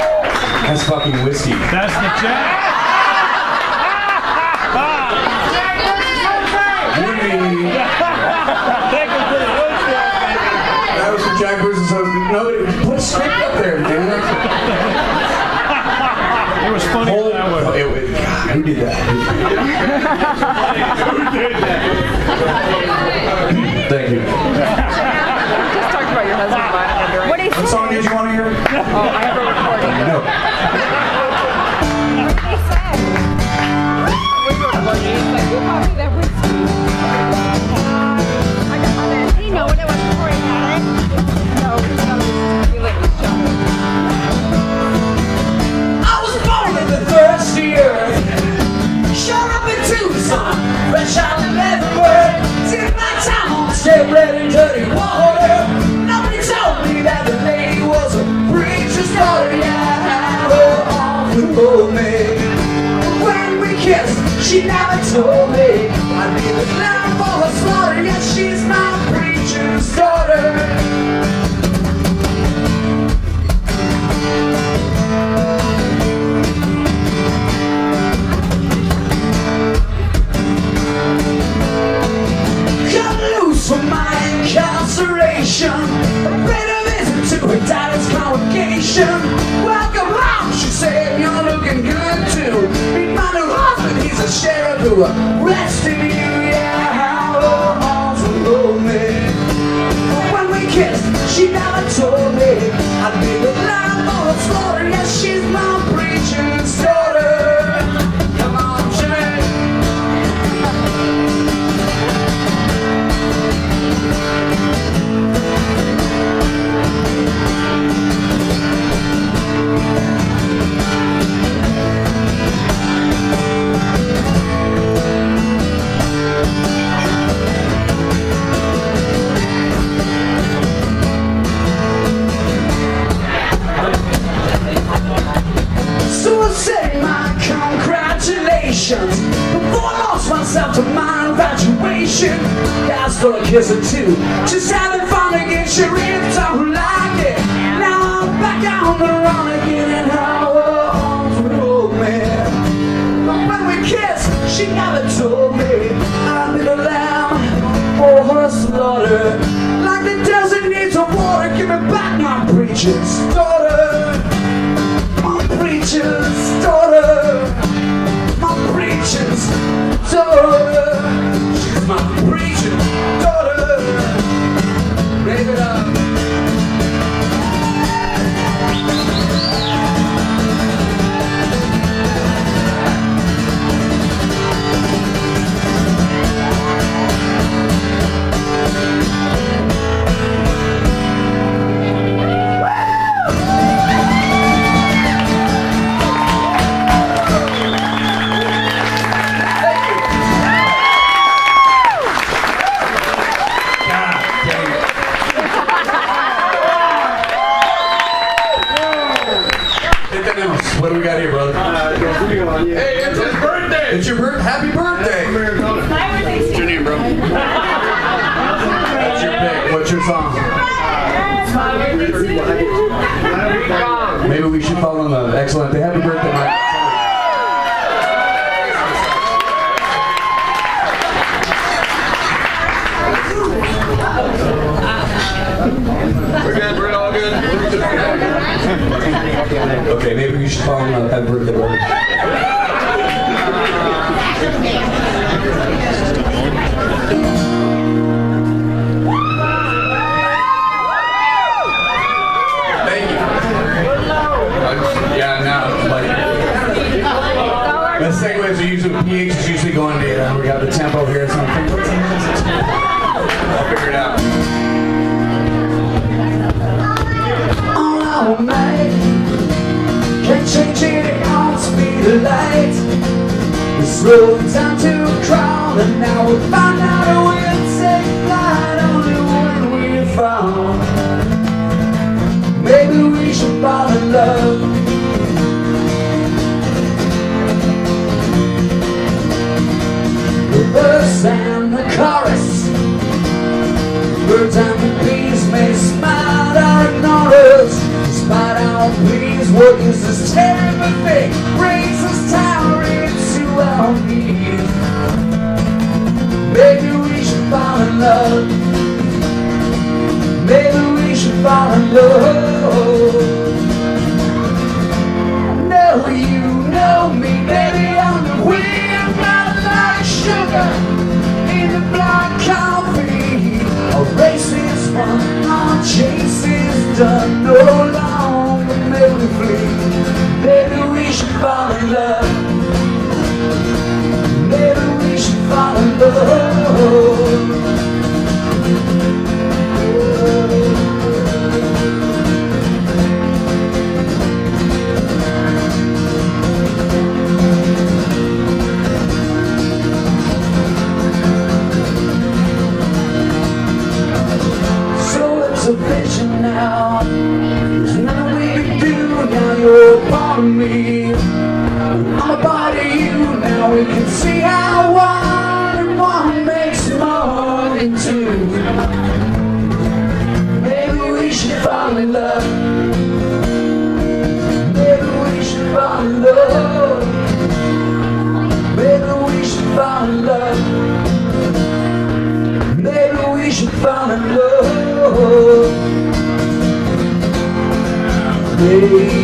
That's fucking whiskey. That's the Jack. Jimmy. Take him to. That was for Jack Bruce's husband. Nobody put a script up there, man. It was funny Hold, that way. oh, it, it, God, who did that? Thank you. Just talked about your husband buying a drink. What What song did you want to hear? Oh, I have a recording. No. We were lucky. It's she never told me I'd be the lamb for her slaughter. Yeah, she's my who A or two. Just having fun again, she ripped don't like it. Now I'm back on the run again And how her hold me. But when we kissed, she never told me. I'd be the lamb for her slaughter. Like the desert needs of water Give me back my preacher's daughter We're good. We're all good. Okay, maybe we should follow on the happy birthday, brother. Slow down to crawl, and now we find out a way to take flight. Only when we found. Maybe we should fall in love. The verse and the chorus. Birds and the bees may smile or ignore us Despite our pleas, working Cause this terrible thing our knees Maybe we should fall in love Maybe we should fall in love know you know me, baby. I'm the wind, not like sugar in the black coffee. A race is won, our chase is done. No longer may we flee. Maybe we should fall in love. Can see how one and one makes more than two. Maybe we should fall in love. Maybe we should fall in love. Maybe we should fall in love. Maybe we should fall in love. Maybe,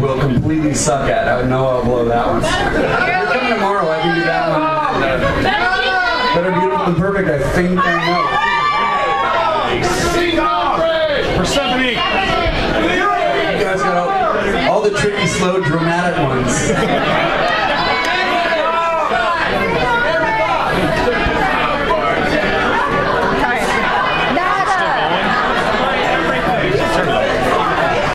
will completely suck at. I know I'll blow that one. You're coming tomorrow. I can do that one. Better beautiful than perfect. I think I know. Persephone. You guys got all, all the tricky, slow, dramatic ones.